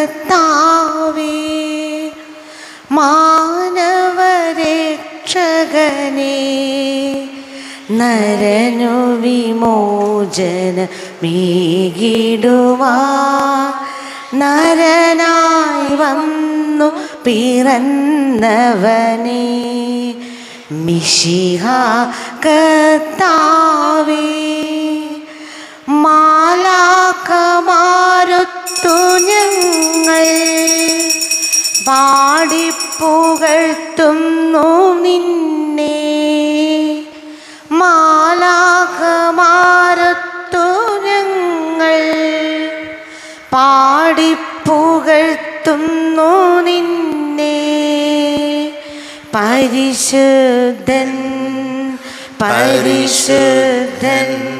മിശിഹാകത്താവേ മാനവരക്ഷകനേ നരനു വിമോചന മീകിടുവാ നരനായി വന്നു പിറന്നവനേ മിശിഹാകത്താവേ മാലാക്കമാരൊത്തു ഞങ്ങൾ. പാടിപ്പുകഴ്ത്തുന്നു നിന്നെ. മാലാകമാരൊത്തു ഞങ്ങൾ. പാടിപ്പുകഴ്ത്തുന്നു നിന്നെ. പരിശുദ്ധൻ പരിശുദ്ധൻ.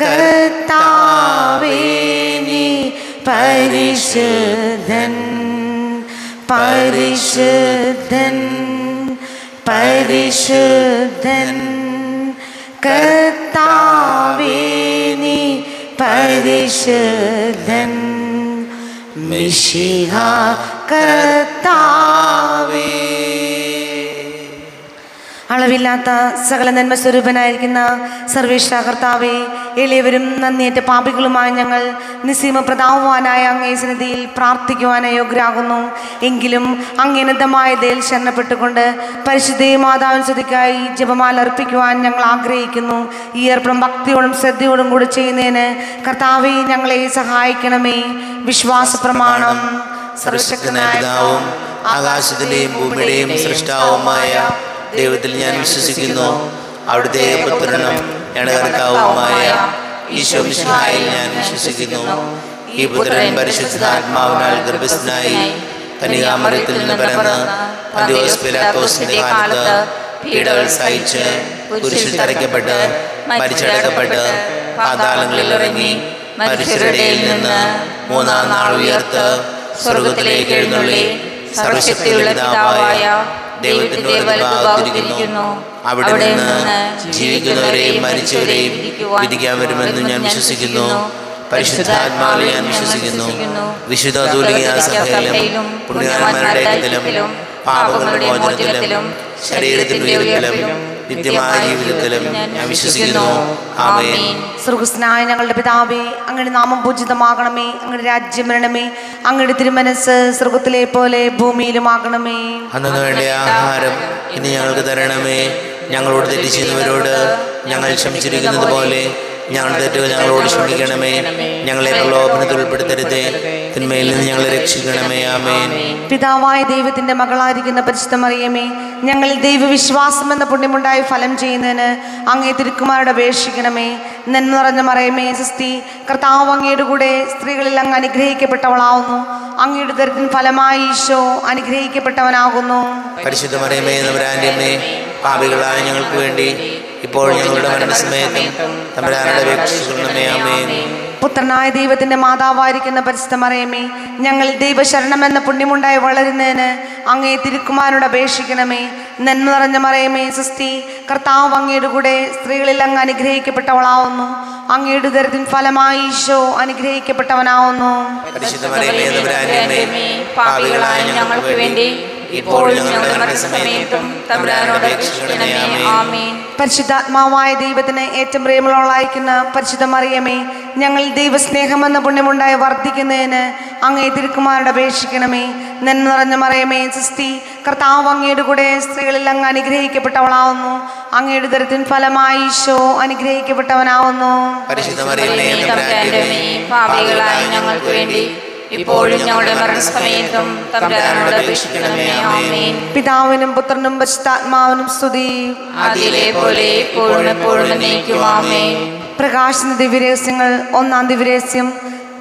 കർത്താവേ നീ പരിശുദ്ധൻ പരിശുദ്ധൻ പരിശുദ്ധൻ. കർത്താവേനി പരിശുദ്ധൻ. മിഷിഹ കർത്താവേ. അളവില്ലാത്ത സകല നന്മ സ്വരൂപനായിരിക്കുന്ന സർവേശ്വര കർത്താവെ എളിയവരും നന്ദിയേറ്റ പാപികളുമായ ഞങ്ങൾ നിസീമ പ്രതാപവാനായ അങ്ങേ സന്നിധിയിൽ പ്രാർത്ഥിക്കുവാൻ യോഗ്യരാകുന്നു എങ്കിലും അങ്ങനതമായ ദയിൽ ശരണപ്പെട്ടുകൊണ്ട് പരിശുദ്ധ മാതാവിൻ സ്തുതിക്കായി ജപമാല അർപ്പിക്കുവാൻ ഞങ്ങൾ ആഗ്രഹിക്കുന്നു. ഈ ഏർപ്പം ഭക്തിയോടും ശ്രദ്ധയോടും കൂടി ചെയ്യുന്നതിന് കർത്താവെ ഞങ്ങളെ സഹായിക്കണമേ. വിശ്വാസ പ്രമാണം സർവശക്തനായ പിതാവും ആകാശത്തിന്റെയും ഭൂമിയുടെയും സൃഷ്ടാവുമായ ദൈവത്തിൽ ഞാൻ വിശ്വസിക്കുന്നു. അവിടുത്തെ പുത്രനും ഞങ്ങളുടെ ഈശോ മിശിഹായിൽ ഞാൻ വിശ്വസിക്കുന്നു. ഈ പുത്രൻ പരിശുദ്ധാത്മാവിനാൽ ഗർഭസ്ഥനായി തനികാമരത്തിൽ നിന്ന് പിറന്ന് പിലാത്തോസിന്റെ കാലത്ത് പീഡകൾ സഹിച്ച് കുരിശിൽ തരയ്ക്കപ്പെട്ട് മരിച്ചടക്കപ്പെട്ട് പാതാളങ്ങളിൽ ഇറങ്ങി മനുഷ്യരുടെയിൽ നിന്ന് മൂന്നാം നാൾ ഉയർത്ത് സ്വർഗത്തിലേക്ക് എഴുന്നള്ളി സർവശക്തിയുള്ള ദൈവത്തിന്റെ വലതുഭാഗത്തിരിക്കുന്നു അവിടെ നിന്ന് ജീവിക്കുന്നവരെയും മരിച്ചവരെയും വിധിക്കാൻ വരുമെന്ന് ഞാൻ വിശ്വസിക്കുന്നു. പരിശുദ്ധാത്മാവിൽ ഞാൻ വിശ്വസിക്കുന്നു. വിശുദ്ധ തൂലിക സഭയിലും പുണ്യവാന്മാരുടെ പാപങ്ങളുടെ മോചനത്തിലും ശരീരത്തിന്റെ ഉയർത്തലും നിത്യമായ ജീവിതത്തിലും ഞാൻ വിശ്വസിക്കുന്നു. സ്വർഗസ്നായ ഞങ്ങളുടെ പിതാവേ അങ്ങയുടെ നാമം പൂജിതമാകണമേ അങ്ങയുടെ രാജ്യം വരണമേ അങ്ങയുടെ തിരുമനസ് സ്വർഗത്തിലെ പോലെ ഭൂമിയിലുമാകണമേ. അന്നു വേണ്ട ആഹാരം ഇനി ഞങ്ങൾക്ക് തരണമേ. ഞങ്ങളോട് തെറ്റിച്ചിരുന്നവരോട് ഞങ്ങൾ ക്ഷമിച്ചിരിക്കുന്നത് പോലെ ഞങ്ങളുടെ തെറ്റുകൾ ഞങ്ങളോട് ക്ഷമിക്കണമേ. ഞങ്ങളെ പ്രലോഭനത്തിൽ ഉൾപ്പെടുത്തരുതേ. തിന്മയിൽ നിന്ന് ഞങ്ങളെ രക്ഷിക്കണമേ. ആമേൻ. പിതാവായ ദൈവത്തിന്റെ മകളായിരിക്കുന്ന പരിശുദ്ധ മറിയമേ ഞങ്ങളിൽ ദൈവവിശ്വാസം എന്ന പുണ്യമുണ്ടായി ഫലം ചെയ്യുന്നതിന് അങ്ങേ തിരുക്കുമാരോട് അപേക്ഷിക്കണമേ. നന്മ നിറഞ്ഞ മറിയമേ സിസ്തി കർത്താവ് അങ്ങയുടെ കൂടെ സ്ത്രീകളിൽ അങ്ങ് അനുഗ്രഹിക്കപ്പെട്ടവളാവുന്നു. അങ്ങയുടെ ദരിദ്രൻ ഫലമായി ഈശോ അനുഗ്രഹിക്കപ്പെട്ടവനാകുന്നു. പരിശുദ്ധ മറിയമേ നവരാന്റെ പാപികളായ ഞങ്ങൾക്ക് വേണ്ടി ഇപ്പോൾ ഞങ്ങളുടെ തമ്പരാനുടെ ആമേൻ. പുത്രനായ ദൈവത്തിന്റെ മാതാവായിരിക്കുന്ന പരിശുദ്ധ മറിയമേ ഞങ്ങൾ ദൈവശരണം എന്ന പുണ്യമുണ്ടായി വളരുന്നതിന് അങ്ങേ തിരുക്കുമാരോട് അപേക്ഷിക്കണമേ. നന്മ നിറഞ്ഞ മറിയമേ സൃഷ്ടി കർത്താവ് അങ്ങയുടെ കൂടെ സ്ത്രീകളിൽ അങ്ങ് അനുഗ്രഹിക്കപ്പെട്ടവളാവുന്നു. അങ്ങയുടെ ദരത്തിൻ ഫലമായി ഈശോ അനുഗ്രഹിക്കപ്പെട്ടവനാവുന്നു. ഞങ്ങൾക്ക് വേണ്ടി ഞങ്ങളുടെ മരണസമയത്തും തമ്പരാനോട് പരിശുദ്ധാത്മാവായ ദൈവത്തിന് ഏറ്റവും പ്രിയമുള്ളവളായിരിക്കുന്ന പരിശുദ്ധ മറിയമേ ഞങ്ങൾ ദൈവസ്നേഹം എന്ന പുണ്യമുണ്ടായി വർദ്ധിക്കുന്നതിന് അങ്ങേ തിരുക്കുമാരോട് അപേക്ഷിക്കണമേ. നന്മ നിറഞ്ഞ മറിയമേ സിസ്തി കർത്താവ് അങ്ങയുടെ കൂടെ സ്ത്രീകളിൽ അങ്ങ് അനുഗ്രഹിക്കപ്പെട്ടവളാവുന്നു. അങ്ങയുടെ ദരത്തിൻ ഫലമായി ഈശോ അനുഗ്രഹിക്കപ്പെട്ടവനാവുന്നു. ഞങ്ങൾക്ക് വേണ്ടി ഇപ്പോഴും ഞങ്ങളുടെ മരണസമയത്തും തമ്പുരാനോട് അപേക്ഷിക്കണമേ. ആമേൻ. പിതാവിനും പുത്രനും പരിശുദ്ധാത്മാവിനും സ്തുതി. അതിലെ പോലെ എപ്പോഴും എപ്പോഴും എന്നേക്കും. ആമേൻ. പ്രകാശന ദിവ്യരഹസ്യങ്ങൾ ഒന്നാം ദിവ്യരഹസ്യം.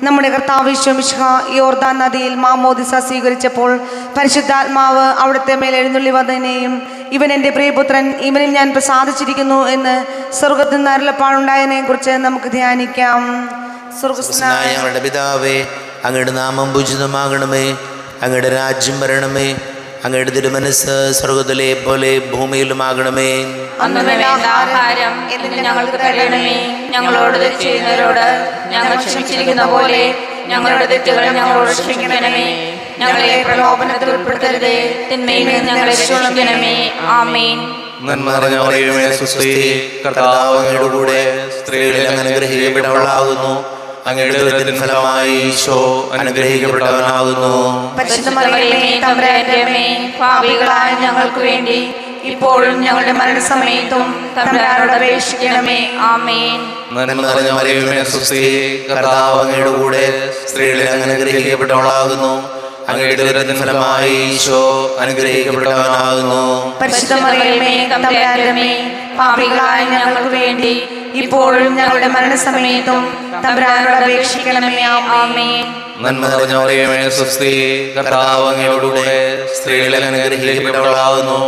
നമ്മുടെ കർത്താവ് വിശ്വമിഷ്ഹ യോർദാൻ നദിയിൽ മാമോദിസ സ്വീകരിച്ചപ്പോൾ പരിശുദ്ധാത്മാവ് അവിടുത്തെ മേൽ എഴുന്നള്ളി വന്നതിനെയും ഇവൻ എന്റെ പ്രിയപുത്രൻ ഇവനിൽ ഞാൻ പ്രസാദിച്ചിരിക്കുന്നു എന്ന് സ്വർഗത്തിൽ നിന്ന് അരുളപ്പാടുണ്ടായതിനെ കുറിച്ച് നമുക്ക് ധ്യാനിക്കാം. സ്വർഗസ്നായ പിതാവേ അങ്ങയുടെ നാമം പൂജിതമാകണമേ അങ്ങയുടെ രാജ്യം വരണമേ അങ്ങയുടെ തിരുമനസ് സ്വർഗത്തിലെ പോലെ ഭൂമിയിലുമാകണമേ. ആകണമേ വേണ്ട ആഹാരം എന്ന് ഞങ്ങൾക്ക് തരണമേ. ഞങ്ങളോട് തെറ്റ് ചെയ്യുന്നവരോട് ഞങ്ങൾ ക്ഷമിച്ചിരിക്കുന്ന പോലെ ഞങ്ങളുടെ തെറ്റുകൾ ഞങ്ങളോട് ക്ഷമിക്കണമേ. ഞങ്ങളെ പ്രലോഭനത്തിൽ ഉൾപ്പെടുത്തരുതേ. തിന്മയിൽ നിന്ന് ഞങ്ങളെ ആമേൻ. നന്മ കർത്താവ് കൂടെ സ്ത്രീകളിൽ അങ്ങനെ അങ്ങയുടെ ദുരിതത്തിൻ ഫലമായി ഈശോ അനുഗ്രഹിക്കപ്പെട്ടവനാകുന്നു. പാപികളായ ഞങ്ങൾക്ക് വേണ്ടി ഇപ്പോഴും ഞങ്ങളുടെ മരണസമയത്തും തമ്പുരാനോട് അപേക്ഷിക്കണമേ. ആമേൻ. നന്മ നിറഞ്ഞ മറിയമേ സുസ്ഥി കർത്താവ് അങ്ങയുടെ കൂടെ സ്ത്രീകളിൽ അങ്ങനെ അനുഗ്രഹിക്കപ്പെട്ടവളാകുന്നു. അങ്ങയുടെ ഫലമായി ഈശോ പാപികളായ ഞങ്ങൾക്ക് വേണ്ടി ഇപ്പോഴും ഞങ്ങളുടെ മരണസമയത്തും തമ്പുരാനോട് അപേക്ഷിക്കണമേ നന്മ സ്വസ്തി കർത്താവ് സ്ത്രീകളിൽ അനുഗ്രഹിക്കപ്പെട്ടവളാകുന്നു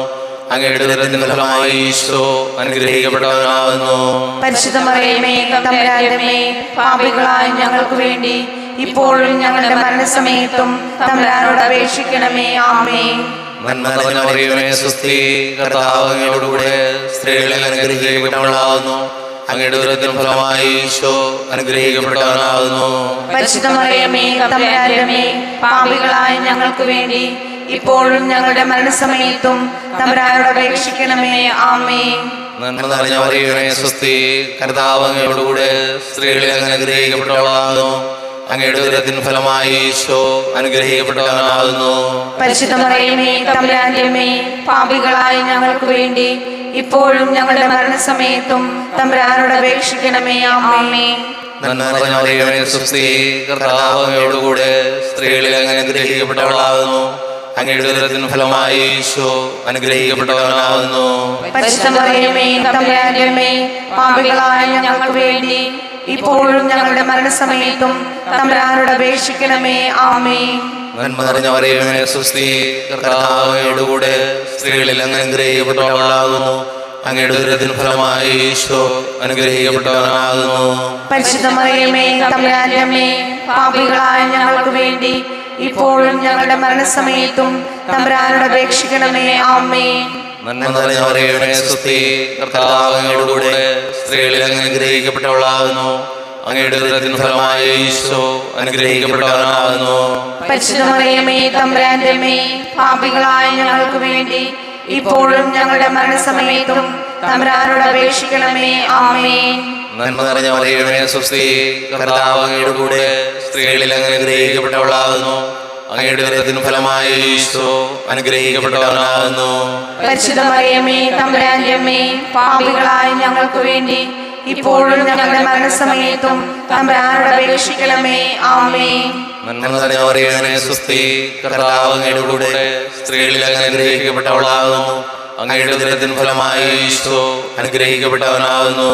അങ്ങയുടെ ഫലമായി ഈശോ അനുഗ്രഹിക്കപ്പെട്ടവനാകുന്നു പാപികളായ ഞങ്ങൾക്ക് വേണ്ടി ഇപ്പോഴും ഞങ്ങളുടെ മരണസമയത്തും തമ്പുരാനോട് അപേക്ഷിക്കണമേ ആമേ സുസ്ഥി അങ്ങയുടെ സ്ത്രീകളിൽ അനുഗ്രഹിക്കപ്പെട്ടവളാകുന്നു. അങ്ങയുടെ ദുരിതത്തിൻ ഫലമായി ഈശോ അനുഗ്രഹിക്കപ്പെട്ടവനാകുന്നു. പാപികളായ ഞങ്ങൾക്ക് വേണ്ടി ഇപ്പോഴും ഞങ്ങളുടെ മരണസമയത്തും തമ്പുരാനോട് അപേക്ഷിക്കണമേ ആമേ നന്മ നിറഞ്ഞ കർത്താവ് അങ്ങയുടെ കൂടെ അനുഗ്രഹിക്കപ്പെട്ടവളാകുന്നു. അങ്ങയുടെ ദുരത്തിൻ ഫലമായി ഈശോ അനുഗ്രഹിക്കപ്പെട്ടവനാകുന്നു. പരിശുദ്ധ മറിയമേ തമ്പുരാന്റെ പാപികളായ ഞങ്ങൾക്ക് വേണ്ടി ഇപ്പോഴും ഞങ്ങളുടെ മരണസമയത്തും തമ്പുരാനോട് അപേക്ഷിക്കണമേ ആമേൻ. നന്മ സ്ത്രീകളിൽ അങ്ങനെ ഗ്രഹിക്കപ്പെട്ടവളാകുന്നു അങ്ങയുടെ ദുരിതത്തിൻ ഫലമായി ഈശോ അനുഗ്രഹിക്കപ്പെട്ടവനാകുന്നു. ഞങ്ങൾക്ക് വേണ്ടി ഇപ്പോഴും ഞങ്ങളുടെ മരണസമയത്തും തമ്പുരാനോട് അപേക്ഷിക്കണമേ ആമേ നന്മ നിറഞ്ഞവരെ മറിയമേ സുസ്ഥി കർത്താവ് അങ്ങയുടെ കൂടെ സ്ത്രീകളിൽ അനുഗ്രഹിക്കപ്പെട്ടവളാകുന്നു. അങ്ങയുടെ ദുരിതത്തിൻ ഫലമായി ഈശോ അനുഗ്രഹിക്കപ്പെട്ടവനാകുന്നു. പരിശുദ്ധമറിയമേ അമ്മേ പാപികളായ ഞങ്ങൾക്ക് വേണ്ടി ഇപ്പോഴും ഞങ്ങളുടെ മരണസമയത്തും തമ്പുരാനോട് അപേക്ഷിക്കണമേ ആമേൻ. നന്മ സ്വസ്തി സ്ത്രീകളിൽ അനുഗ്രഹിക്കപ്പെട്ടവളാകുന്നു. അങ്ങയുടെ ദുരിതത്തിൻ ഫലമായി ഈശോ അനുഗ്രഹിക്കപ്പെട്ടവനാകുന്നു. പരിശുദ്ധ മറിയമേ തമ്പുരാന്റെ അമ്മേ പാപികളായ ഞങ്ങൾക്ക് വേണ്ടി ഇപ്പോഴും ഞങ്ങളുടെ മരണസമയത്തും തമരാനോട് അപേക്ഷിക്കണമേ. ആമേ നന്മ നിറഞ്ഞ മറിയമേ സ്വസ്തി കൂടെ സ്ത്രീകളിൽ അനുഗ്രഹിക്കപ്പെട്ടവളാകുന്നു. അങ്ങയുടെ ദുരിതത്തിൻ ഫലമായി ഈശോ അനുഗ്രഹിക്കപ്പെട്ടവനാകുന്നു. പാപികളായ ഞങ്ങൾക്ക് വേണ്ടി ഇപ്പോഴും ഞങ്ങളുടെ മരണസമയത്തും തമ്പുരാനോട് അപേക്ഷിക്കണമേ. ആമേൻ. നന്മ കർത്താവ് അങ്ങയുടെ കൂടെ സ്ത്രീകളിൽ അനുഗ്രഹിക്കപ്പെട്ടവളാകുന്നു. അങ്ങയുടെ ദുരിതത്തിൻ ഫലമായി ഈശോ അനുഗ്രഹിക്കപ്പെട്ടവനാകുന്നു.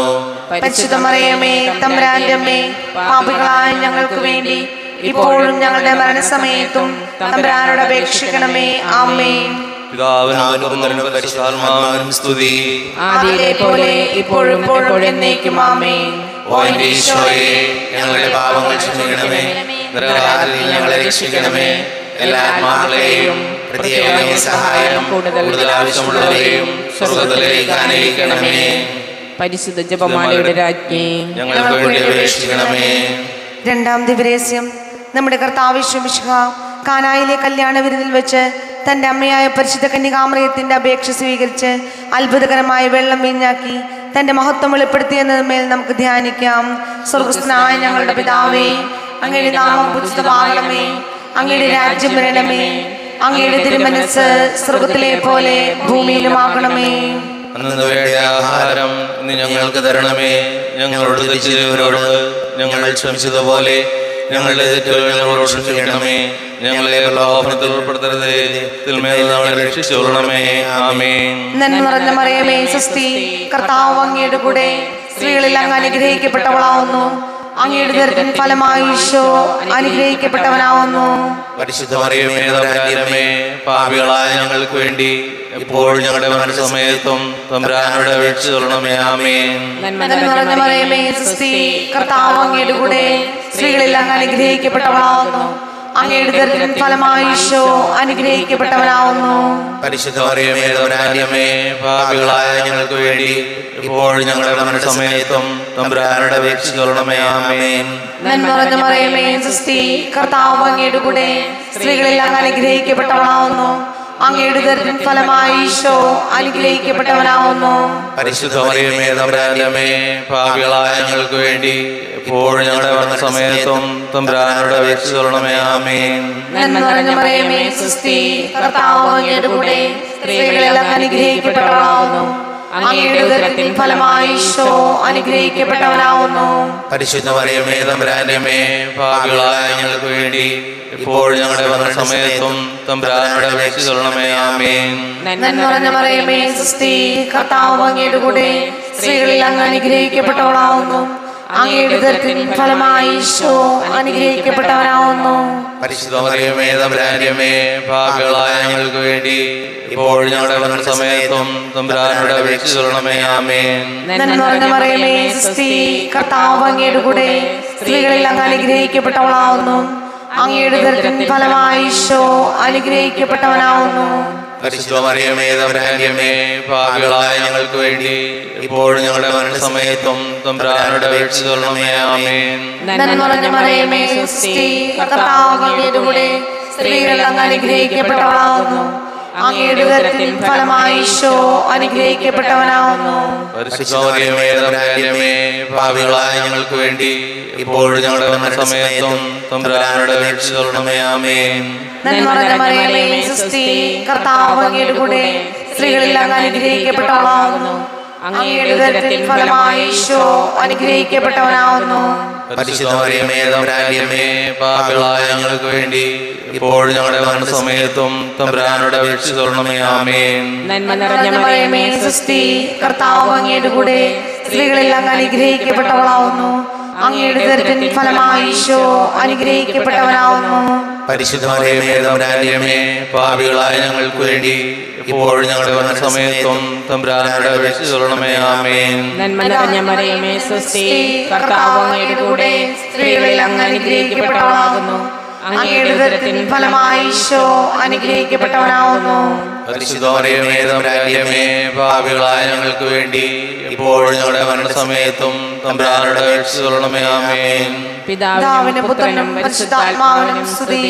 പരിശുദ്ധ മറിയമേ തമ്പുരാന്റെ പാപികളായ ഞങ്ങൾക്ക് വേണ്ടി ഇപ്പോഴും ഞങ്ങളുടെ മരണസമയത്തും തമ്പുരാനോട് അപേക്ഷിക്കണമേ. ആദിയിലെ പോലെ ഇപ്പോഴും എന്നേക്കും ഈശോയെ ഞങ്ങളുടെ പാപങ്ങൾ ക്ഷമിക്കണമേ. ഞങ്ങളെ രക്ഷിക്കണമേ. എല്ലാ ആത്മാക്കളെയും പ്രത്യേക സഹായം കൂടുതൽ ആവശ്യമുള്ളവരെയും സ്വർഗത്തിലേക്ക് അനുഗ്രഹിക്കണമേ. പരിശുദ്ധ ജപമാലയുടെ രാജ്ഞി. ഞങ്ങൾക്ക് വേണ്ടി അപേക്ഷിക്കണമേ. രണ്ടാം ദിവരേസ്യം നമ്മുടെ കർത്താവിശ്വമിഷ്ഹ കാനായിലെ കല്യാണ വിരുന്നിൽ വെച്ച് തന്റെ അമ്മയായ പരിശുദ്ധ കന്യകാമ്രയത്തിന്റെ അപേക്ഷ സ്വീകരിച്ച് അത്ഭുതകരമായ വെള്ളം വീഞ്ഞാക്കി തന്റെ മഹത്വം വെളിപ്പെടുത്തിയെന്നതിന്മേൽ നമുക്ക് ധ്യാനിക്കാം. സ്വർഗസ്നായ ഞങ്ങളുടെ പിതാവേ അങ്ങയുടെ നാമം അങ്ങയുടെ രാജ്യം വരണമേ അങ്ങയുടെ തിരുമനസ് സ്വർഗത്തിലെ പോലെ ഭൂമിയിലുമാകണമേ. ആഹാരം ഇന്ന് ഞങ്ങൾക്ക് തരണമേ. ഞങ്ങളോട് ഞങ്ങൾ ക്ഷമിച്ചതുപോലെ ഞങ്ങളുടെ തെറ്റുകൾ ഞങ്ങളോട് ക്ഷമിക്കണമേ. ഞങ്ങളെ പ്രലോഭനത്തിൽ ഉൾപ്പെടുത്തരുതേ. രക്ഷിച്ചുകൊള്ളണമേ ആമേൻ. നന്മ നിറഞ്ഞ മറിയമേ സ്വസ്തി. കർത്താവ് അങ്ങയുടെ കൂടെ സ്ത്രീകളിൽ അങ്ങ് അനുഗ്രഹിക്കപ്പെട്ടവളാവുന്നു. അങ്ങയുടെ ദരിദ്രൻ ഫലമായി ഈശോ അനുഗ്രഹിക്കപ്പെട്ടവനാവുന്നു. പരിശുദ്ധ മറിയമേ പാപികളായ ഞങ്ങൾക്ക് വേണ്ടി എപ്പോഴും ഞങ്ങളുടെ മരണസമയത്തും തമ്പുരാനോട് അപേക്ഷിച്ചു നന്മ നന്മ നിറഞ്ഞ മറിയമേ സ്വസ്തി കർത്താവ് അങ്ങയുടെ കൂടെ സ്ത്രീകളെല്ലാം അങ്ങ് അനുഗ്രഹിക്കപ്പെട്ടവളാവുന്നു. അങ്ങയുടെ ദരിദ്രൻ ഫലമായിഷോ ഈശോ അനുഗ്രഹിക്കപ്പെട്ടവനാവുന്നു. പരിശുദ്ധ പാപികളായ ഞങ്ങൾക്ക് വേണ്ടി ഇപ്പോഴും ഞങ്ങളുടെ തമ്പുരാനുടെ ആമേൻ. മറിയമേ കർത്താവ് അങ്ങയുടെ കൂടെ സ്ത്രീകളെല്ലാം അനുഗ്രഹിക്കപ്പെട്ടവളാവുന്നു അങ്ങയുടെ ദരിദ്രൻ ഫലമായി ഈശോ അനുഗ്രഹിക്കപ്പെട്ടവനാവുന്നു. പരിശുദ്ധ മറിയമേ തമ്പുരാന്റമ്മേ പാപികളായ ഞങ്ങൾക്ക് വേണ്ടി ഇപ്പോഴും ഞങ്ങളുടെ മരണസമയത്തും തമ്പുരാനുടെ അപേക്ഷിച്ചോളണമേ ആമേൻ. നന്മ നിറഞ്ഞ മറിയമേ സുസ്തി കർത്താവ് അങ്ങയുടെ കൂടെ സ്ത്രീകളിൽ അനുഗ്രഹിക്കപ്പെട്ടവളാവുന്നു. അങ്ങയുടെ ഫലമായി ഈശോ അനുഗ്രഹിക്കപ്പെട്ടവനാവുന്നു. പരിശുദ്ധ മറിയമേ ഞങ്ങൾക്ക് വേണ്ടി ഇപ്പോൾ ഞങ്ങളുടെ മരണസമയത്തും തമ്പുരാനുടെ അപേക്ഷിച്ചോളണമേ ആമേൻ. നന്മ നിറഞ്ഞ മറിയമേ സുസ്തി കർത്താവ് അങ്ങയുടെ കൂടെ സ്ത്രീകളിൽ അങ്ങ് അനുഗ്രഹിക്കപ്പെട്ടവളാവുന്നു. അങ്ങയുടെ ഫലമായി ഈശോ അനുഗ്രഹിക്കപ്പെട്ടവനാവുന്നു പരിശുദ്ധ മറിയമേ ഞങ്ങൾക്ക് വേണ്ടി ഇപ്പോൾ ഞങ്ങളുടെ തമ്പുരാനുടെ മറിയമേ സുസ്തി കർത്താവ് അങ്ങയുടെ കൂടെ സ്ത്രീകളിൽ അങ്ങ് അനുഗ്രഹിക്കപ്പെട്ടവളാവുന്നു. അങ്ങയുടെ ദരിദ്രൻ ഫലമായി ഈശോ അനുഗ്രഹിക്കപ്പെട്ടവനാവുന്നു. പരിശുദ്ധ മറിയമേ തമ്പുരാന്റമ്മേ പാപികളായ ഞങ്ങൾക്ക് വേണ്ടി ഇപ്പോഴും ഞങ്ങളുടെ മരണസമയത്തും തമ്പുരാനുടെ മറിയമേ സുസ്തി കർത്താവ് അങ്ങയുടെ ഫലമായി ഈശോ അനുഗ്രഹിക്കപ്പെട്ടവനാവുന്നു. ഞങ്ങൾക്ക് വേണ്ടി ഇപ്പോഴും ഞങ്ങളുടെ മരണസമയത്തും തമ്പുരാനുടെ കർത്താവ് അങ്ങയുടെ കൂടെ സ്ത്രീകളിൽ അങ്ങ് അനുഗ്രഹിക്കപ്പെട്ടവളാവുന്നു. അങ്ങയുടെ ദരിദ്രൻ ഫലമായി ഈശോ അനുഗ്രഹിക്കപ്പെട്ടവനാവുന്നു. ഞങ്ങൾക്ക് വേണ്ടി ഇപ്പോൾ ഞങ്ങളുടെ മരണസമയത്തും തമ്പുരാനുടെ അപേക്ഷിച്ചോളണമേ ആമേൻ. നന്മ കൂടെ സ്ത്രീകളെല്ലാം അനുഗ്രഹിക്കപ്പെട്ടവളാവുന്നു. അങ്ങയുടെ ഫലമായി അനുഗ്രഹിക്കപ്പെട്ടവനാവുന്നു. പരിശുദ്ധ മറിയമേ പാപികളായ ഞങ്ങൾക്ക് വേണ്ടി ഇപ്പോഴും ഞങ്ങളുടെ മരണസമയത്തും തമ്പുരാനുടെ അപേക്ഷിച്ചോളണമേ ആമേൻ. നന്മ നിറഞ്ഞ മറിയമേ സ്വസ്തി കർത്താവ് അങ്ങയുടെ കൂടെ സ്ത്രീകളിൽ അങ്ങ് അനുഗ്രഹിക്കപ്പെട്ടവളാകുന്നു. അങ്ങയുടെ ഉദരത്തിൻ ഫലമായി ഈശോ അനുഗ്രഹിക്കപ്പെട്ടവനാവുന്നു. പരിശുദ്ധ മറിയമേ തമ്പുരാന്റമ്മേ പാപികളായ ഞങ്ങൾക്ക് വേണ്ടി ഇപ്പോഴും ഞങ്ങളുടെ മരണസമയത്തും തമ്പുരാനുടെ ആമേൻ. പിതാവിനും പുത്രനും പരിശുദ്ധാത്മാവിനും സ്തുതി.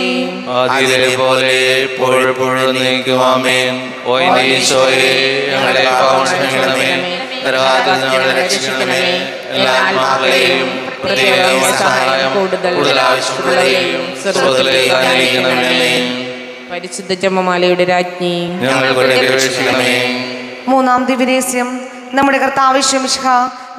ആദിയിലെ പോലെ ഇപ്പോഴും നീക്കുമാമേൻ ഓ ഈശോയെ ഞങ്ങളെ പാപം ക്ഷമിക്കണമേ ഞങ്ങളെ രക്ഷിക്കണമേ എല്ലാ ആത്മാക്കളെയും സഹായം കൂടുതൽ പരിശുദ്ധ ജമ്മമാലയുടെ രാജ്ഞി. മൂന്നാം ദിവ്യരഹസ്യം. നമ്മുടെ കർത്താവശ്യം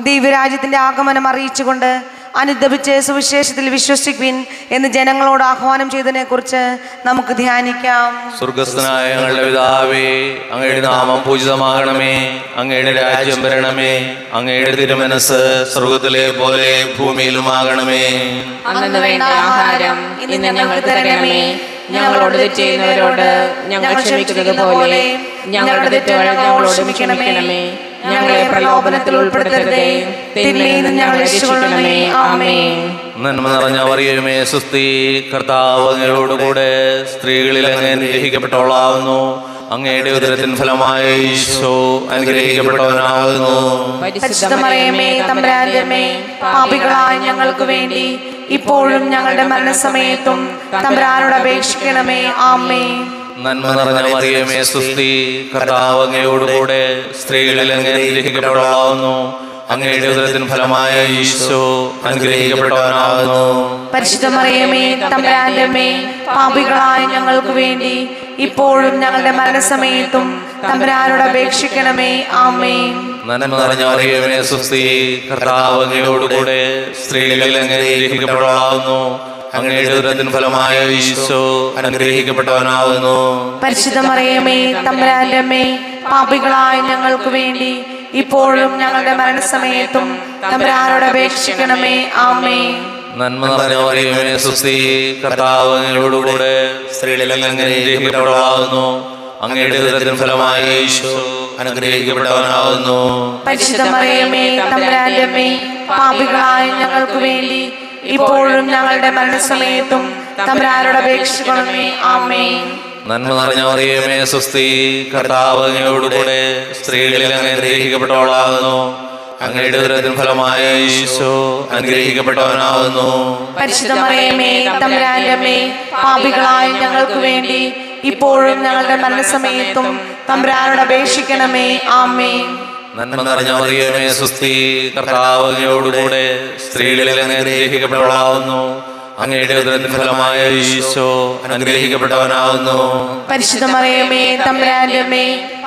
ദൈവരാജ്യത്തിന്റെ ആഗമനം അറിയിച്ചുകൊണ്ട് അനുദപിച്ച് സുവിശേഷത്തിൽ വിശ്വസിക്കുവിൻ എന്ന് ജനങ്ങളോട് ആഹ്വാനം ചെയ്തതിനെ കുറിച്ച് നമുക്ക് ധ്യാനിക്കാം. സ്വർഗസ്ഥനായ ഞങ്ങളുടെ പിതാവേ അങ്ങയുടെ നാമം പൂജിതമാകണമേ അങ്ങയുടെ രാജ്യം വരണമേ അങ്ങയുടെ തിരുമനസ് സ്വർഗത്തിലെ പോലെ ഭൂമിയിലുമാകണമേ. ആഹാരം ഇന്ന് തരണമേ. ഞങ്ങളോട് തെറ്റ് ചെയ്യുന്നവരോട് ഞങ്ങൾ ക്ഷമിക്കുന്നത് പോലെ ഞങ്ങളുടെ തെറ്റുകൾ ഞങ്ങളോട് ക്ഷമിക്കണമേ. ഞങ്ങളെ പ്രലോഭനത്തിൽ ഉൾപ്പെടുത്തരുതേ. തിന്മയിൽ ഞങ്ങളെ രക്ഷിക്കണമേ. ആമേ നന്മ നിറഞ്ഞ പറയുമേ സുസ്തി കർത്താവങ്ങളോട് കൂടെ സ്ത്രീകളിൽ അങ്ങ് അനുഗ്രഹിക്കപ്പെട്ടോളാവുന്നു അങ്ങയുടെ ഉദരത്തിൻ ഫലമായ ഈശോ അനുഗ്രഹിക്കപ്പെട്ടവനാകുന്നു. പരിശുദ്ധ മറിയമേ പാപികളായ ഞങ്ങൾക്ക് വേണ്ടി ഇപ്പോഴും ഞങ്ങളുടെ മരണസമയത്തും തമ്പരാനോട് അപേക്ഷിക്കണമേ. ആമേ നന്മ നിറഞ്ഞ മറിയമേ സുസ്തി കർത്താവ് അങ്ങയോടുകൂടെ സ്ത്രീകളിൽ അങ്ങ് അനുഗ്രഹിക്കപ്പെട്ടവളാവുന്നു. അങ്ങയുടെ ഉദരത്തിന് ഫലമായ ഈശോ അനുഗ്രഹിക്കപ്പെട്ടവനാകുന്നു. പരിശുദ്ധ മറിയമേ തമ്പുരാന്റെ അമ്മേ, പാപികളായ ഞങ്ങൾക്ക് വേണ്ടി ഇപ്പോഴും ഞങ്ങളുടെ മരണസമയത്തും തമ്പരാനോട് അപേക്ഷിക്കണമേ. ആമേ നന്മ നിറഞ്ഞ മറിയമേ സുസ്തി കർത്താവ് അങ്ങയോടുകൂടെ സ്ത്രീകളിൽ അങ്ങ് അങ്ങയുടെ ഫലമായ ഈശോ അനുഗ്രഹിക്കപ്പെട്ടവനാകുന്നു. തമ്പുരാന്റെ അമ്മേ പാപികളായ ഞങ്ങൾക്ക് വേണ്ടി ഇപ്പോഴും ഞങ്ങളുടെ മരണസമയത്തും തമ്പുരാനോട് അപേക്ഷിക്കണമേ ആമേ. നന്മ നിറഞ്ഞ മറിയമേ സുസ്തി കർത്താവ് അങ്ങയോടുകൂടെ സ്ത്രീകളിൽ അനുഗ്രഹിക്കപ്പെട്ടവളാകുന്നു. അങ്ങയുടെ ഉദരത്തിൻ ഫലമായ ഈശോ അനുഗ്രഹിക്കപ്പെട്ടവനാകുന്നു. തമ്പുരാന്റെ അമ്മേ പാപികളായ ഞങ്ങൾക്ക് വേണ്ടി ഇപ്പോഴും ഞങ്ങളുടെ മരണസമയത്തും തമ്പുരാനോട് അപേക്ഷിക്കണമേ. ആമേ നന്മ നിറഞ്ഞ മറിയമേ സ്വസ്തി. കർത്താവിനോടുകൂടെ സ്ത്രീകളിൽ അങ്ങനെ ഗ്രഹിക്കപ്പെട്ടവളാകുന്നു അങ്ങയുടെ ദുരത്തിന് ഫലമായ ഈശോ അനുഗ്രഹിക്കപ്പെട്ടവനാകുന്നു. പരിശുദ്ധ മറിയമേ തമ്പുരാന്റെ അമ്മേ പാപികളായ ഞങ്ങൾക്ക് വേണ്ടി ഇപ്പോഴും ഞങ്ങളുടെ മരണസമയത്തും തമ്പുരാനോട് അപേക്ഷിക്കണമേ. ആമേ നന്മ നിറഞ്ഞ മറിയമേ സുസ്തി കർത്താവിനോടുകൂടെ സ്ത്രീകളിൽ അങ്ങ് അങ്ങയുടെ ഫലമായ ഈശോ അനുഗ്രഹിക്കപ്പെട്ടവനാവുന്നു. പരിശുദ്ധ മറിയമേ തമ്പുരാന്റെ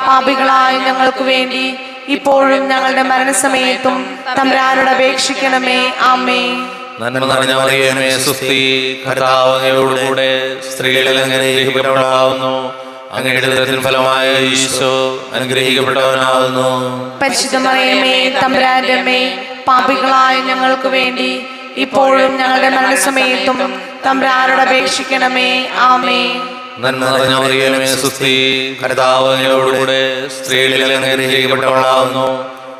പാപികളായ ഞങ്ങൾക്ക് വേണ്ടി ഇപ്പോഴും ഞങ്ങളുടെ മരണസമയത്തും തമ്പുരാനോട് അപേക്ഷിക്കണമേ. ആമേ നന്മ നിറഞ്ഞ മറിയമേ സുസ്തി കർത്താവ് അങ്ങയോടുകൂടെ സ്ത്രീകളിൽ അങ്ങ് അനുഗ്രഹിക്കപ്പെട്ടവളാകുന്നു അങ്ങയുടെ ഫലമായ ഈശോ അനുഗ്രഹിക്കപ്പെട്ടവനാകുന്നു. പാപികളായ ഞങ്ങൾക്ക് വേണ്ടി ഇപ്പോഴും ഞങ്ങളുടെ മരണസമയത്തും തമ്പുരാനോട് അപേക്ഷിക്കണമേ. ആമേ നന്മ നിറഞ്ഞ മറിയമേ സുസ്തി കർത്താവ് അങ്ങയോടുകൂടെ സ്ത്രീകളിൽ അങ്ങ് അനുഗ്രഹിക്കപ്പെട്ടവളാകുന്നു.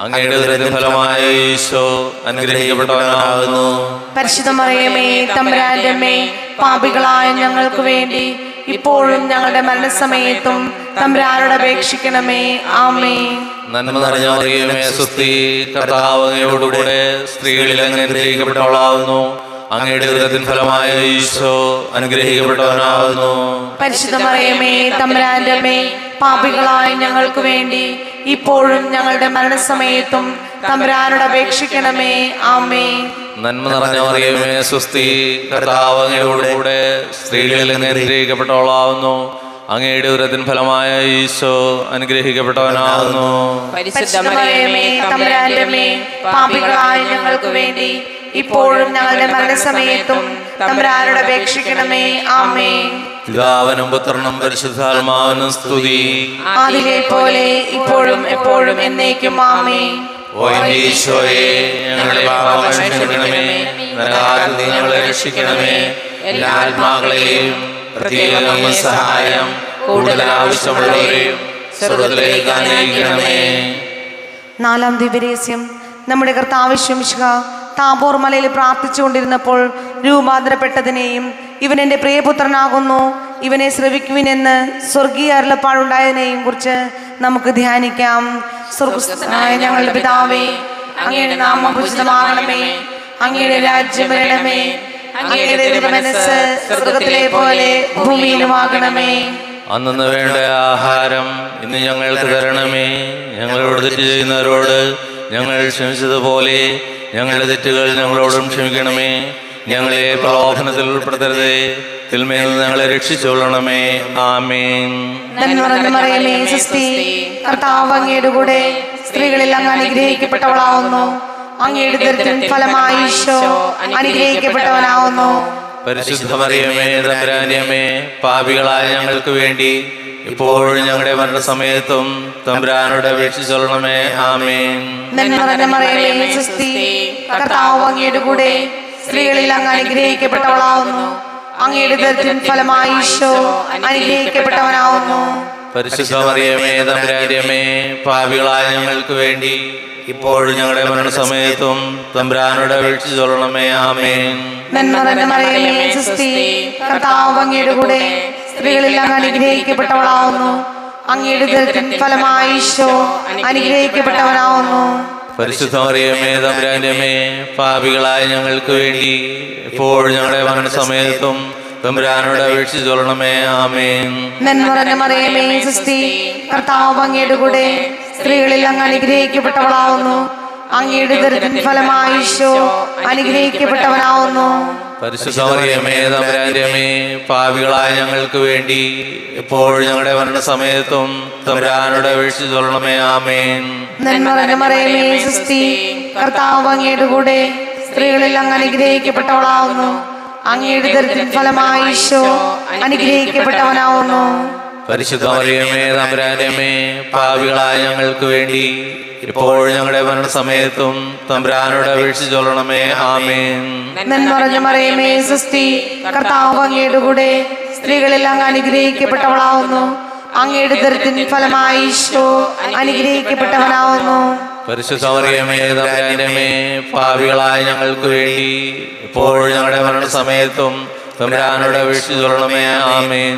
അങ്ങയുടെ ഉദരത്തിൻ ഫലമായ ഈശോ അനുഗ്രഹിക്കപ്പെട്ടവനാകുന്നു. പരിശുദ്ധ മറിയമേ തമ്പുരാന്റെ അമ്മേ പാപികളായ ഞങ്ങൾക്ക് വേണ്ടി ഇപ്പോഴും ഞങ്ങളുടെ മരണസമയത്തും തമ്പുരാനോട് അപേക്ഷിക്കണമേ. ആമേ നന്മ നിറഞ്ഞ മറിയമേ സുസ്തി കർത്താവ് സ്ത്രീകളിൽ അങ്ങനെ അനുഗ്രഹിക്കപ്പെട്ടവളാകുന്നു. അങ്ങയുടെ ഹൃദയത്തിൻ ഫലമായ ഈശോ അനുഗ്രഹിക്കപ്പെട്ടവനാകുന്നു. പരിശുദ്ധമറിയമേ തമ്പുരാന്റെ അമ്മേ പാപികളായ ഞങ്ങൾക്ക് വേണ്ടി ഇപ്പോഴും ഞങ്ങളുടെ മരണസമയത്തും തമ്പുരാനോട് അപേക്ഷിക്കണമേ. ആമേ നന്മ നിറഞ്ഞ മറിയമേ സുസ്തി കർത്താവ് അങ്ങയോടുകൂടെ സ്ത്രീകളിൽ അങ്ങ് അനുഗ്രഹിക്കപ്പെട്ടവളാവുന്നു. അങ്ങയുടെ ഉരത്തിൻ ഫലമായ ഈശോ അനുഗ്രഹിക്കപ്പെട്ടവനാകുന്നു ഞങ്ങൾക്ക് വേണ്ടി ഇപ്പോഴും ഞങ്ങളുടെ മരണസമയത്തും തമ്പുരാനോട് അപേക്ഷിക്കണമേ. ആമേ പിതാവനും പുത്രനും പരിശുദ്ധാത്മാവിനും സ്തുതി. പോലെ ഇപ്പോഴും എപ്പോഴും എന്നേക്കും. ആമേ ഓ ഈശോയെ ഞങ്ങളുടെ പാപങ്ങൾ ക്ഷമിക്കണമേ ഞങ്ങളെ രക്ഷിക്കണമേ. എല്ലാ ആത്മാക്കളെയും പ്രത്യേകം സഹായം കൂടുതൽ ആവശ്യമുള്ളവരെയും സ്വർഗത്തിലേക്ക് അനയിക്കണമേ നാലാം ദിവ്യരഹസ്യം. നമ്മുടെ കർത്താവശ്യമിശുക താബോർ മലയിൽ പ്രാർത്ഥിച്ചുകൊണ്ടിരുന്നപ്പോൾ രൂപാന്തരപ്പെട്ടതിനെയും ഇവൻ എന്റെ പ്രിയപുത്രനാകുന്നു. ഇവനെ ശ്രവിക്കുവിനെന്ന് സ്വർഗീയ അരുളപ്പാടുണ്ടായതിനെയും കുറിച്ച് നമുക്ക് ധ്യാനിക്കാം. സ്വർഗസ്ഥനായ ഞങ്ങളുടെ പിതാവേ അങ്ങയുടെ നാമം ഉചിതമാകണമേ അങ്ങയുടെ രാജ്യം വരണമേ അങ്ങയുടെ മനസ്സ് സ്വർഗത്തിലെ പോലെ ഭൂമിയിലുമാകണമേ. അന്നു വേണ്ട ആഹാരം ഇന്ന് ഞങ്ങൾക്ക് തരണമേ. ഞങ്ങളോട് തെറ്റ് ചെയ്യുന്നവരോട് ഞങ്ങൾ ക്ഷമിച്ചതുപോലെ ഞങ്ങളുടെ തെറ്റുകൾ ഞങ്ങളോടും ക്ഷമിക്കണമേ. ഞങ്ങളെ പ്രലോഭനത്തിൽ ഉൾപ്പെടുത്തരുതേ. തിന്മയിൽ നിന്ന് ഞങ്ങളെ രക്ഷിച്ചുകൊള്ളണമേ. ആമേൻ. കർത്താവ് അങ്ങയുടെ കൂടെ സ്ത്രീകളിൽ അങ്ങ് അനുഗ്രഹിക്കപ്പെട്ടവളാവുന്നു. അങ്ങയുടെ ദരിദ്രൻ ഫലമായി ഈശോ അനുഗ്രഹിക്കപ്പെട്ടവനാവുന്നു. പരിശുദ്ധ മറിയമേ തമ്പുരാനിയമേ പാപികളായ ഞങ്ങൾക്ക് വേണ്ടി ഇപ്പോഴും ഞങ്ങളുടെ മരണസമയത്തും തമ്പുരാനോട് അപേക്ഷിച്ചൊള്ളണമേ ആമേൻ. കർത്താവ് അങ്ങയുടെ കൂടെ സ്ത്രീകളിൽ അങ്ങ് അനുഗ്രഹിക്കപ്പെട്ടവളാവുന്നു. അങ്ങയുടെ ദരിദ്രൻ ഫലമായി ഈശോ അനുഗ്രഹിക്കപ്പെട്ടവനാവുന്നു. പരിശുദ്ധ മറിയമേ പാപികളായ ഞങ്ങൾക്ക് വേണ്ടി ഇപ്പോഴും ഞങ്ങളുടെ മരണസമയത്തും സമയത്തും അപേക്ഷിച്ചൊള്ളണമേ വിളിച്ചു ചൊല്ലണമേ കർത്താവ് അങ്ങയുടെ കൂടെ സ്ത്രീകളിൽ അങ്ങ് അനുഗ്രഹിക്കപ്പെട്ടവളാവുന്നു. അങ്ങയുടെ ദരിദ്രൻ ഫലമായി ഈശോ അനുഗ്രഹിക്കപ്പെട്ടവനാവുന്നു. പരിശുദ്ധ മറിയമേ തമ്പുരാന്റെമേ പാപികളായ ഞങ്ങൾക്ക് വേണ്ടി ഇപ്പോഴും ഞങ്ങളുടെ മരണസമയത്തും തമ്പുരാനോട് അപേക്ഷിച്ചൊള്ളണമേ ആമേൻ. നന്മ നിറഞ്ഞ മറിയമേ സുസ്തി കർത്താവ് അങ്ങയുടെ കൂടെ സ്ത്രീകളിൽ അങ്ങ് അനുഗ്രഹിക്കപ്പെട്ടവളാവുന്നു. അങ്ങയുടെ ദരിദ്രൻ ഫലമായി ഈശോ അനുഗ്രഹിക്കപ്പെട്ടവനാവുന്നു. പരിശുദ്ധമേ പാപികളായ ഞങ്ങൾക്ക് വേണ്ടി എപ്പോഴും ഞങ്ങളുടെ മരണസമയത്തും തമ്പുരാനോട് ആമേൻ. നന്മ നിറഞ്ഞ മറിയമേ കർത്താവ് അങ്ങയുടെ കൂടെ സ്ത്രീകളിൽ അങ്ങ് അനുഗ്രഹിക്കപ്പെട്ടവളാവുന്നു. അങ്ങയുടെ ദരിദ്രൻ ഫലമായി ഈശോ അനുഗ്രഹിക്കപ്പെട്ടവനാവുന്നു. പരിശുദ്ധ മറിയമേ പാവികളായ ഞങ്ങൾക്ക് വേണ്ടി ഇപ്പോൾ ഞങ്ങളുടെ മരണസമയത്തും തമ്പുരാനോട് ചൊല്ലണമേ ആമേൻ. നിറഞ്ഞ മറിയമേ സുസ്തി കർത്താവ് അങ്ങയുടെ കൂടെ സ്ത്രീകളിൽ അങ്ങ് അനുഗ്രഹിക്കപ്പെട്ടവളാവുന്നു. അങ്ങയുടെ ദരിദ്രൻ ഫലമായി ഈശോ അനുഗ്രഹിക്കപ്പെട്ടവനാവുന്നു. പരിശുദ്ധ മറിയമേ തമ്പുരാന്റെമേ പാപികളായ ഞങ്ങൾക്ക് വേണ്ടി ഇപ്പോൾ ഞങ്ങളുടെ മരണസമയത്തും തമ്പുരാനോട് അപേക്ഷിച്ചു കൊള്ളണമേ ആമേൻ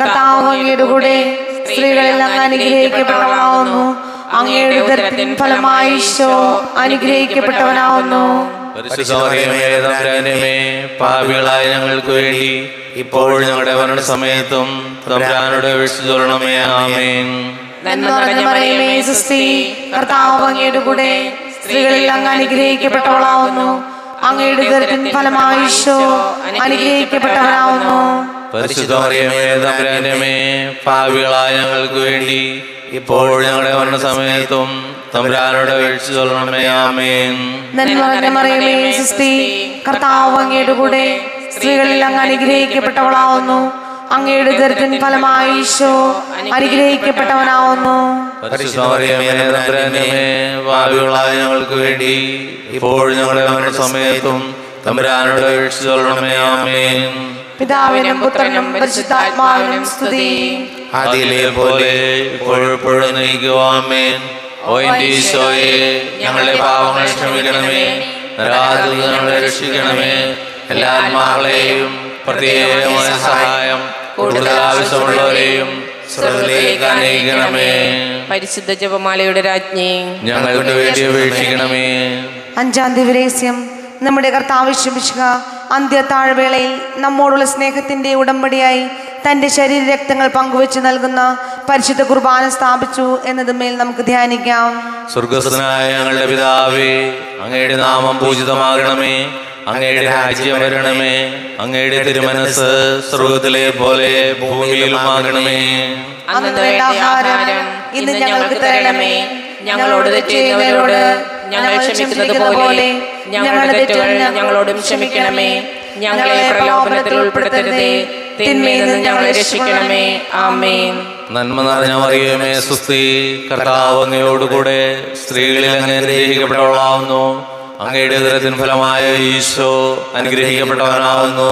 കർത്താവ് അങ്ങയുടെ കൂടെ സ്ത്രീകളിൽ അങ്ങ് അനുഗ്രഹിക്കപ്പെട്ടവളാവുന്നു അങ്ങയുടെ ഉദരത്തിൻ ഫലമായി ഈശോ അനുഗ്രഹിക്കപ്പെട്ടവനാവുന്നു. പാപികളായ ഞങ്ങൾക്ക് വേണ്ടി ഇപ്പോൾ ഞങ്ങളുടെ മരണ സമയത്തും തമ്പുരാനോട് അപേക്ഷിച്ചു കൊള്ളണമേ ആമേൻ കർത്താവ് അങ്ങയുടെ കൂടെ സ്ത്രീകളിൽ അങ്ങ് അനുഗ്രഹിക്കപ്പെട്ടവളാവുന്നു. അങ്ങയുടെ ദരത്തിൻ ഫലമായിശോ അനുഗ്രഹിക്കപ്പെട്ടവനാവുന്നു. പരിശുദ്ധമറിയമേ പാപികളായ ഞങ്ങൾക്ക് വേണ്ടി ഇപ്പോൾ ഞങ്ങളുടെ വരണ സമയത്തും തമ്പുരാനോട് വിളിച്ചു കൊള്ളണമേ ആമേൻ. കർത്താവ് അങ്ങയുടെ കൂടെ സ്ത്രീകളിൽ അങ്ങ് അനുഗ്രഹിക്കപ്പെട്ടവളാവുന്നു. അങ്ങയുടെ ദരിദ്രൻ ഫലമായി ഈശോ അനുഗ്രഹിക്കപ്പെട്ടവനാവുന്നു. ഞങ്ങൾക്ക് വേണ്ടി ഇപ്പോൾ ഞങ്ങളുടെ സമയത്തും തമ്പുരാനോട് പിതാവിനും പുത്രനും പരിശുദ്ധാത്മാവിനും സ്തുതി. ആദിയിലെ പോലെ ഇപ്പോഴെപ്പോഴും നയിക്കുവാമേൻ ഓ എന്റെ ഈശോയെ ഞങ്ങളുടെ പാവങ്ങൾ ക്ഷമിക്കണമേ രക്ഷിക്കണമേ എല്ലാ ആത്മാക്കളെയും പ്രത്യേകമായ സഹായം കൂടുതൽ ആവശ്യമുള്ളവരെയും അനയിക്കണമേ പരിശുദ്ധ ജപമാലയുടെ രാജ്ഞി. ഞങ്ങൾക്ക് വേണ്ടി അപേക്ഷിക്കണമേ. അഞ്ചാം ദിവരേസ്യം നമ്മുടെ കർത്താവ് ശുഭിക്കുക അന്ത്യ താഴ്വേളയിൽ നമ്മോടുള്ള സ്നേഹത്തിന്റെ ഉടമ്പടിയായി തന്റെ ശരീരരക്തങ്ങൾ പങ്കുവെച്ച് നൽകുന്ന പരിശുദ്ധ കുർബാന സ്ഥാപിച്ചു എന്നതുമേൽ നമുക്ക് ധ്യാനിക്കാം. സ്വർഗസ്ഥനായ ഞങ്ങളുടെ പിതാവേ അങ്ങയുടെ നാമം പൂജിതമാകണമേ. അങ്ങയുടെ രാജ്യം വരണമേ. അങ്ങയുടെ തിരുമനസ് സ്വർഗത്തിലെ പോലെ ഭൂമിയിലുമാകണമേ. ഇന്ന് ഞങ്ങൾക്ക് തരണമേ. ഞങ്ങളോട് തെറ്റ് ഞങ്ങൾ ക്ഷമിക്കുന്നത് പോലെ ഞങ്ങളുടെ തെറ്റുകൾ ഞങ്ങളോടും ക്ഷമിക്കണമേ. ഞങ്ങളെ പ്രലോഭനത്തിൽ ഉൾപ്പെടുത്തരുതേ. തിന്മയിൽ നിന്ന് ഞങ്ങളെ രക്ഷിക്കണമേ. ആമേൻ. നന്മ നിറഞ്ഞ മറിയമേ സുസ്തി കർത്താവ് അങ്ങയോടുകൂടെ സ്ത്രീകളിൽ അങ്ങനെ അനുഗ്രഹിക്കപ്പെട്ടവളാവുന്നു അങ്ങയുടെ ഉദരത്തിന് ഫലമായ ഈശോ അനുഗ്രഹിക്കപ്പെട്ടവനാകുന്നു.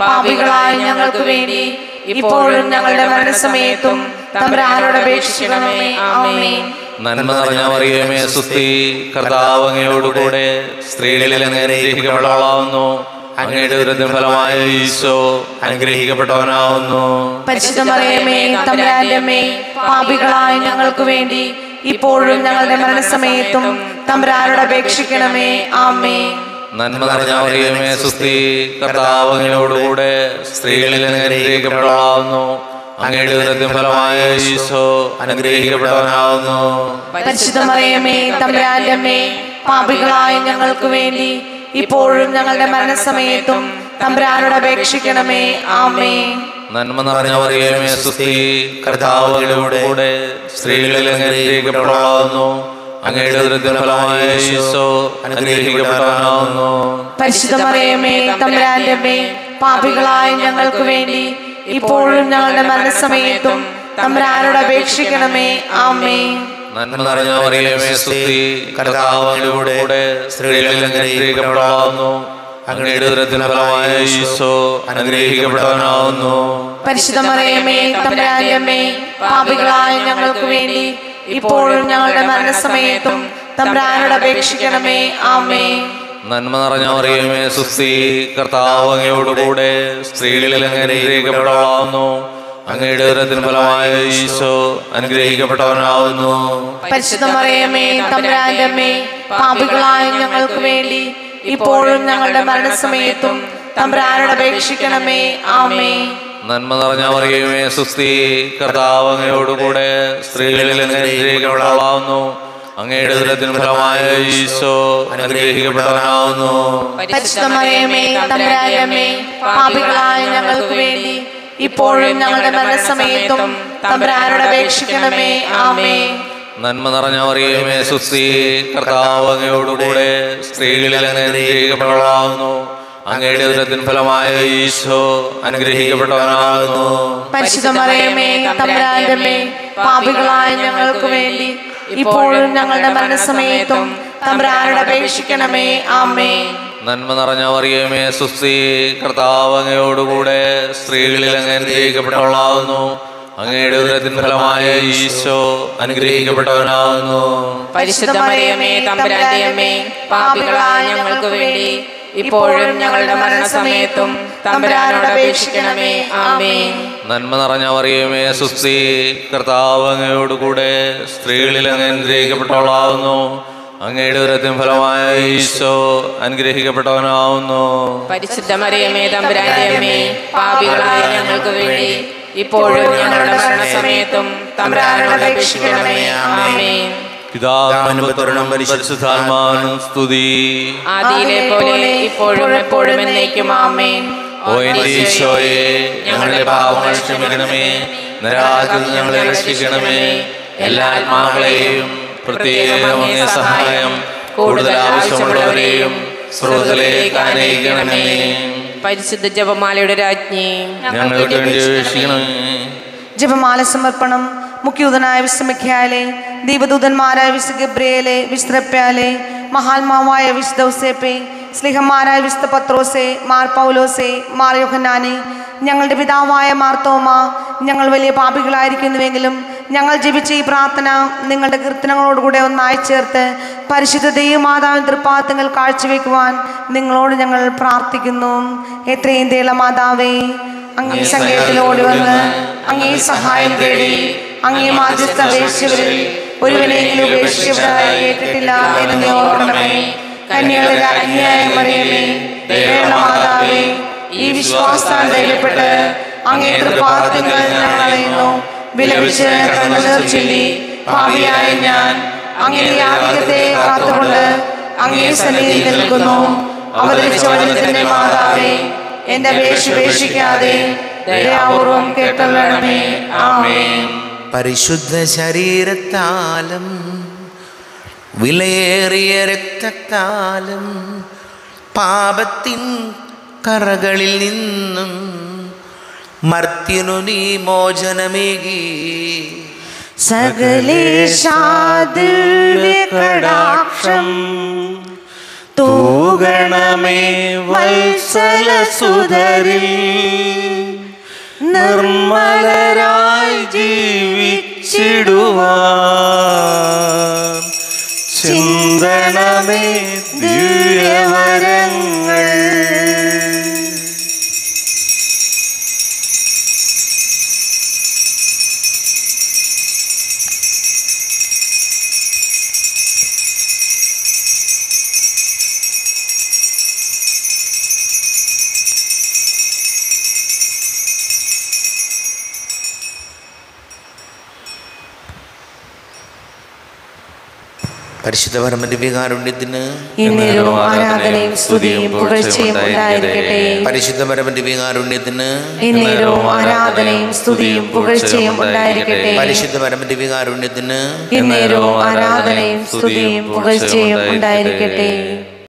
പാപികളായ ഞങ്ങൾക്ക് വേണ്ടി ഇപ്പോഴും ഞങ്ങളുടെ മരണസമയത്തും തമ്പുരാനോട് അപേക്ഷിക്കണമേ. ആമേൻ. നന്മ നിറഞ്ഞ മറിയമേ സുസ്തി കർത്താവ് അങ്ങയോടുകൂടെ സ്ത്രീകളിൽ അങ്ങ് അനുഗ്രഹിക്കപ്പെട്ടവളാവുന്നു. അങ്ങയുടെ ഉദരത്തിന് ഫലമായ ഈശോ അനുഗ്രഹിക്കപ്പെട്ടവനാവുന്നു. പരിശുദ്ധമറിയമേ മറിയമേ തമ്പുരാന്റമ്മേ പാപികളായ ഞങ്ങൾക്ക് വേണ്ടി ഇപ്പോഴും ഞങ്ങളുടെ മരണസമയത്തും തമ്പുരാനോട് അപേക്ഷിക്കണമേ. ആമേ നന്മ നിറഞ്ഞ മറിയമേ സുസ്തി കർത്താവിനോടുകൂടെ സ്ത്രീകളിൽ അനുഗ്രഹിക്കപ്പെടാവുന്നു. അങ്ങയുടെ ഉദരത്തിന് ഫലമായ ഈശോ അനുഗ്രഹിക്കപ്പെട്ടവനാവുന്നു. പരിശുദ്ധ മറിയമേ തമ്പുരാന്റമ്മേ പാപികളായ ഞങ്ങൾക്ക് വേണ്ടി ഇപ്പോഴും ഞങ്ങളുടെ മരണസമയത്തും തമ്പുരാനോട് അപേക്ഷിക്കണമേ. ആമേ നന്മ നിറഞ്ഞ സുസ്തി സ്ത്രീകളിൽ അങ്ങയുടെ അനുഗ്രഹിക്കപ്പെട്ടവനാവുന്നു പരിശുദ്ധ മറിയമേ പാപികളായ ഞങ്ങൾക്ക് വേണ്ടി ഇപ്പോഴും ഞങ്ങളുടെ മരണസമയത്തും തമ്പുരാനോട് അപേക്ഷിക്കണമേ. ആമേ നന്മ നിറഞ്ഞ മറിയമേ സ്തുതി സ്ത്രീകളിൽ അനുഗ്രഹിക്കപ്പെടാവുന്നു അങ്ങയുടെ ഫലമായ ഈശോ അനുഗ്രഹിക്കപ്പെട്ടവനാവുന്നു പാപികളായ ഞങ്ങൾക്ക് വേണ്ടി ഇപ്പോഴും ഞങ്ങളുടെ മരണസമയത്തും തമ്പുരാനോട് അപേക്ഷിക്കണമേ. ആമേ നന്മ നിറഞ്ഞ സുസ്തി കർത്താവ് അങ്ങയോടുകൂടെ സ്ത്രീകളിൽ അനുഗ്രഹിക്കപ്പെടാവുന്നു അങ്ങയുടെ ഉദരത്തിന് ഫലമായ ഈശോ അനുഗ്രഹിക്കപ്പെട്ടവനാവുന്നു. പരിശുദ്ധ മറിയമേ അമ്മേ പാപികളായ ഞങ്ങൾക്ക് വേണ്ടി ഇപ്പോഴും ഞങ്ങളുടെ മരണസമയത്തും തമ്പ്രാനോട് അപേക്ഷിക്കണമേ. ആമേ നന്മ നിറഞ്ഞ പറയുമേ സുസ്തി കർത്താവ് അങ്ങയോടുകൂടെ സ്ത്രീകളിൽ അനുഗ്രഹിക്കപ്പെടാവുന്നു അങ്ങയുടെ ഉദരത്തിന് ഫലമായ ഈശോ അനുഗ്രഹിക്കപ്പെട്ടവനാവുന്നു. പാപികളായ ഞങ്ങൾക്ക് വേണ്ടി ഇപ്പോഴും ഞങ്ങളുടെ മരണസമയത്തും തമ്പ്രാനോട് അപേക്ഷിക്കണമേ. ആമേ നന്മ നിറഞ്ഞ മറിയമേ സുസ്തി കർത്താവ് അങ്ങയോടുകൂടെ സ്ത്രീകളിൽ അനുഗ്രഹിക്കപ്പെടാവുന്നു അങ്ങയുടെ ദുരത്തിൻ ഫലമായ ഈശോ അനുഗ്രഹിക്കപ്പെട്ടവനാകുന്നു. പരിശുദ്ധമറിയമേ പാപികളായ ഞങ്ങൾക്ക് വേണ്ടി ഇപ്പോഴും ഞങ്ങളുടെ മരണസമയത്തും തമ്പുരാനോട് അപേക്ഷിക്കണമേ. ആമേ നന്മ നിറഞ്ഞ മറിയമേ സുസ്തി കർത്താവ് അങ്ങയോടുകൂടെ സ്ത്രീകളിൽ അങ്ങനെ അനുഗ്രഹിക്കപ്പെട്ടവളാകുന്നു. അങ്ങയുടെ ഉദരത്തിൻ ഫലമായ ഈശോ അനുഗ്രഹിക്കപ്പെട്ടവനാകുന്നു. പരിശുദ്ധ മറിയമേ തമ്പുരാന്റെ അമ്മേ പാപികളായ ഞങ്ങൾക്ക് വേണ്ടി ഇപ്പോഴും ഞങ്ങളുടെ മരണസമയത്തും തമ്പുരാനോട് അപേക്ഷിക്കണമേ. ആമേൻ. നന്മ നിറഞ്ഞ അറിയമേ സുസ്തി കർത്താവ് അങ്ങയോടുകൂടെ സ്ത്രീകളിൽ അങ്ങ് അനുഗ്രഹിക്കപ്പെട്ടവളാകുന്നു. അങ്ങയുടെ ഉദരത്തിൻ ഫലമായ ഈശോ അനുഗ്രഹിക്കപ്പെട്ടവനാകുന്നു. പരിശുദ്ധ മറിയമേ തമ്പുരാന്റെ അമ്മേ പാപികളായ ഞങ്ങൾക്ക് വേണ്ടി ഇപ്പോഴും ഞങ്ങളുടെ മരണസമയത്തും തമ്പുരാനോട് അപേക്ഷിക്കണമേ. ആമേൻ. പിതാവിനും സ്തുതി. ആദിയിലെ പോലെ ഇപ്പോഴും എപ്പോഴും എന്നേക്കും ആമേൻ. ഓ ഈശോയെ ഞങ്ങളുടെ പാപങ്ങൾ ക്ഷമിക്കണമേ. നരാജിൽ ഞങ്ങളെ രക്ഷിക്കണമേ. എല്ലാ ആത്മാക്കളെയും പ്രത്യേകം സഹായം കൂടുതൽ ആവശ്യമുള്ളവരെയും സ്രോതത്തിലേക്ക് അനയിക്കണമേ പരിശുദ്ധ ജപമാലയുടെ രാജ്ഞി. ഞങ്ങൾക്ക് വേണ്ടി അപേക്ഷിക്കണമേ. ജപമാല സമർപ്പണം. മുഖ്യൂതനായ വിശ്രമിക്കാലെ ദീപദൂതന്മാരായ വിശുദ്ധ ഗബ്രിയേലെ വിശ്രപ്പ്യാലെ മഹാത്മാവായ വിശുദ്ധ ഉസേപ്പെ സ്ലിഹന്മാരായ വിശുദ്ധ പത്രോസെ മാർ പൗലോസെ മാർ യോഹന്നാനെ ഞങ്ങളുടെ പിതാവായ മാർത്തോമ ഞങ്ങൾ വലിയ പാപികളായിരിക്കുന്നുവെങ്കിലും ഞങ്ങൾ ജപിച്ച ഈ പ്രാർത്ഥന നിങ്ങളുടെ കീർത്തനങ്ങളോടുകൂടെ ഒന്നായി ചേർത്ത് പരിശുദ്ധ ദൈവമാതാവിൻ തൃപ്പാദങ്ങൾ കാഴ്ചവെക്കുവാൻ നിങ്ങളോട് ഞങ്ങൾ പ്രാർത്ഥിക്കുന്നു. എത്രയും തേള മാതാവേ അങ്ങേ സങ്കേതത്തിൽ ഓടി വന്ന് അങ്ങേ സഹായം തേടി അങ്ങേ മാധ്യസ്ഥ അപേക്ഷിച്ചവരിൽ ഒരുവനെങ്കിലും ഉപേക്ഷിച്ചവരായി കേട്ടിട്ടില്ല എന്ന് ഓർക്കണമേ. കന്യകളുടെ അന്യായം ദയയുള്ള മാതാവേ ഈ വിശ്വാസത്താൽ ധൈര്യപ്പെട്ട് അങ്ങേ തൃപ്പാദങ്ങൾ ഞങ്ങൾ അറിയുന്നു വിലപിച്ച് കണ്ണുനീർ ഭാവിയായ ഞാൻ അങ്ങേ ആധിക്യത്തെ കാത്തുകൊണ്ട് അങ്ങേ സന്നിധിയിൽ നിൽക്കുന്നു. അവതരിച്ച വചനത്തിന്റെ മാതാവേ എന്റെ അപേക്ഷ ഉപേക്ഷിക്കാതെ ദയാപൂർവം കേട്ടല്ലണമേ ആമേൻ. പരിശുദ്ധ ശരീരത്താലും വിലയേറിയ രക്തത്താലും പാപത്തിൻ കറകളിൽ നിന്നും മർത്യനു നീ മോചനമേകി. സകലേശാദിവ്യകടാക്ഷം തൂകണമേ വത്സല സുധരിൽ നിർമ്മലരായി ജീവിച്ചിടുവാ ചിന്തണമേ പരിശുദ്ധ പരമന്റെ വികാരുണ്യത്തിന് ആരാധനയും സ്തുതിയും പുകഴ്ചയും ഉണ്ടായിരിക്കട്ടെ. പരിശുദ്ധ പരമന്റെ വികാരുണ്യത്തിന് ആരാധനയും സ്തുതിയും പുകഴ്ചയും ഉണ്ടായിരിക്കട്ടെ. പരിശുദ്ധ പരമന്റെ വികാരുണ്യത്തിന് ആരാധനയും സ്തുതിയും പുകഴ്ചയും ഉണ്ടായിരിക്കട്ടെ.